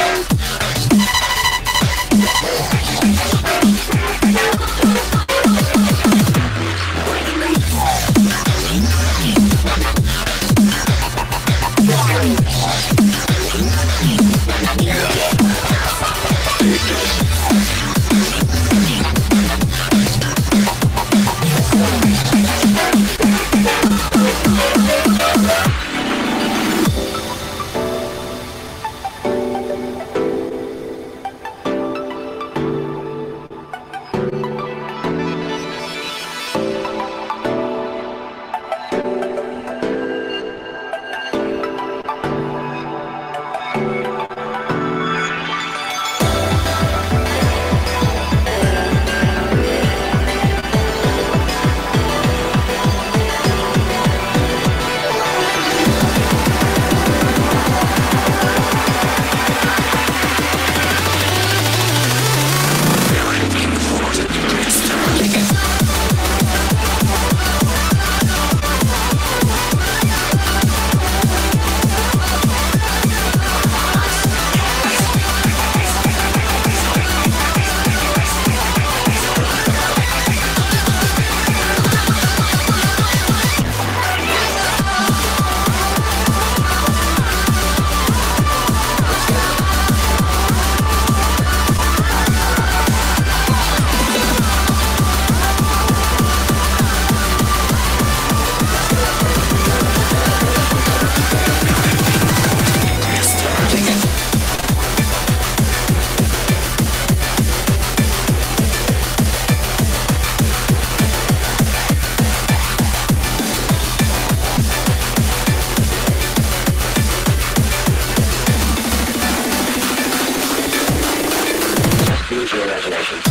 Thank you. Imagination.